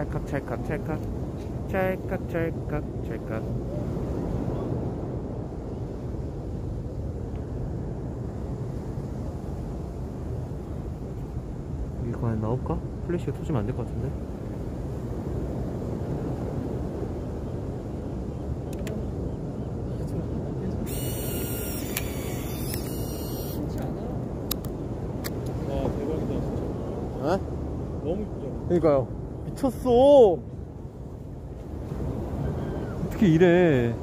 찰칵 찰칵 찰칵. 찰칵 찰칵 찰칵. 이거 과연 나올까? 플래시가 터지면 안 될 것 같은데? 와 대박이다 진짜. 어? 너무 이쁘잖아. 그니까요 미쳤어. 어떻게 이래